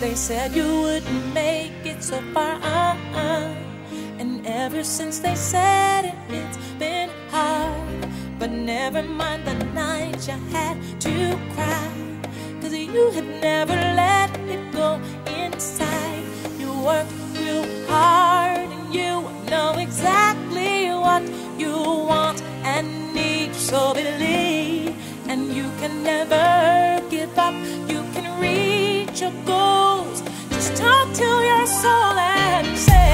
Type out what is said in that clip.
They said you wouldn't make it so far. Uh-uh. And ever since they said it, it's been hard. But never mind the night you had to cry. Cause you had never let it go inside. You worked into your soul and say